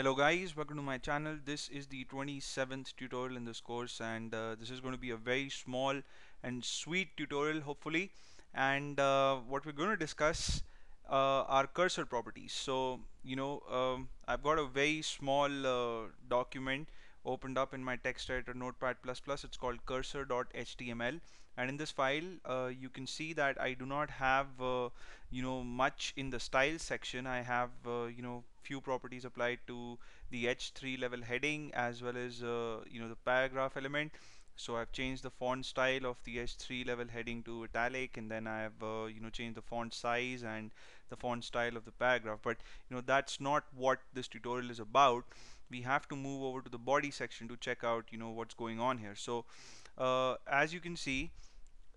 Hello guys, welcome to my channel. This is the 27th tutorial in this course and uh, this is going to be a very small and sweet tutorial hopefully. And uh, what we're going to discuss uh, are cursor properties. So you know um, I've got a very small uh, document opened up in my text editor notepad++ it's called cursor.html and in this file uh, you can see that I do not have uh, you know much in the style section. I have you know few properties applied to the h3 level heading as well as uh, you know the paragraph element. So I've changed the font style of the h3 level heading to italic and then I have uh, you know changed the font size and the font style of the paragraph. But you know that's not what this tutorial is about. We have to move over to the body section to check out you know what's going on here. So uh, as you can see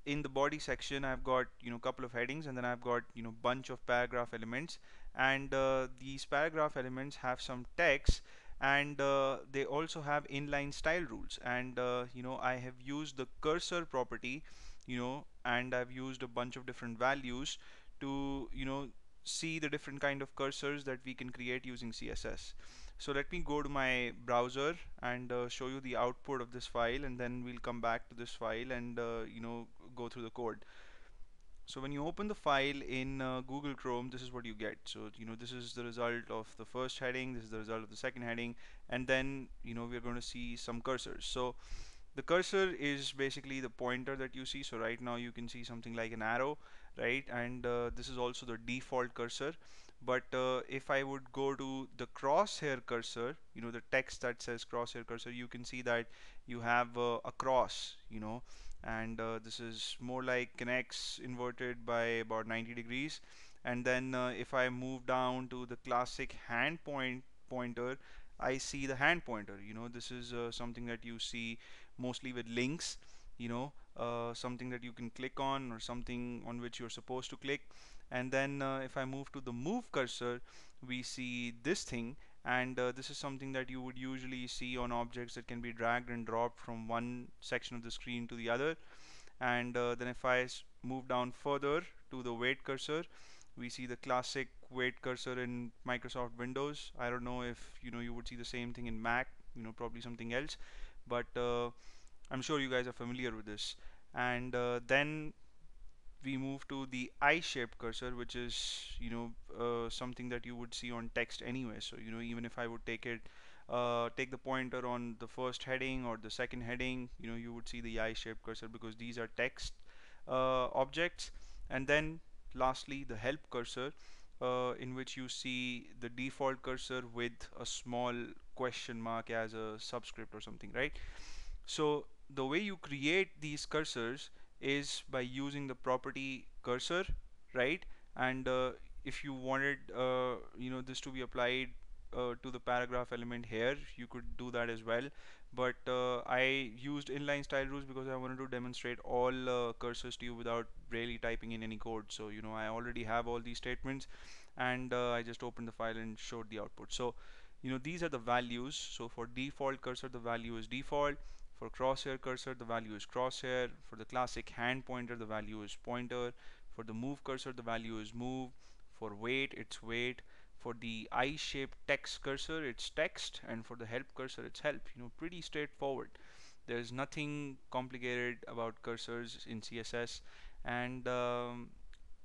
in the body section I've got you know a couple of headings and then I've got you know bunch of paragraph elements. And uh, these paragraph elements have some text and uh, they also have inline style rules. And uh, you know I have used the cursor property you know and I've used a bunch of different values to you know see the different kind of cursors that we can create using CSS so let me go to my browser and uh, show you the output of this file and then we'll come back to this file and uh, you know go through the code. So when you open the file in uh, Google Chrome this is what you get. So you know this is the result of the first heading this is the result of the second heading and then you know we're going to see some cursors. So the cursor is basically the pointer that you see. So right now you can see something like an arrow right? And uh, this is also the default cursor. But uh, if I would go to the crosshair cursor you know the text that says crosshair cursor you can see that you have uh, a cross you know and uh, this is more like an X inverted by about 90 degrees. And then uh, if I move down to the classic hand point pointer I see the hand pointer. You know this is uh, something that you see mostly with links you know uh, something that you can click on or something on which you're supposed to click. And then uh, if I move to the move cursor we see this thing and uh, this is something that you would usually see on objects that can be dragged and dropped from one section of the screen to the other. And uh, then if I move down further to the wait cursor we see the classic wait cursor in Microsoft Windows. I don't know if you know you would see the same thing in Mac you know probably something else. But uh, I'm sure you guys are familiar with this. And uh, then we move to the I-shaped cursor which is you know uh, something that you would see on text anyway. So you know even if I would take it uh, take the pointer on the first heading or the second heading you know you would see the I-shaped cursor because these are text uh, objects. And then lastly the help cursor uh, in which you see the default cursor with a small question mark as a subscript or something right? So the way you create these cursors is by using the property cursor right? And uh, if you wanted uh, you know this to be applied uh, to the paragraph element here you could do that as well. But uh, I used inline style rules because I wanted to demonstrate all uh, cursors to you without really typing in any code. So you know I already have all these statements and uh, I just opened the file and showed the output. So you know these are the values. So for default cursor the value is default for crosshair cursor, the value is crosshair. For the classic hand pointer, the value is pointer. For the move cursor, the value is move. For wait, it's wait. For the I-shaped text cursor, it's text. And for the help cursor, it's help. You know, pretty straightforward. There's nothing complicated about cursors in CSS. And um,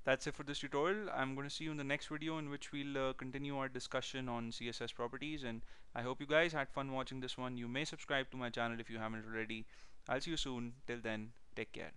that's it for this tutorial. I'm going to see you in the next video in which we'll uh, continue our discussion on CSS properties and I hope you guys had fun watching this one. You may subscribe to my channel if you haven't already. I'll see you soon. Till then, take care.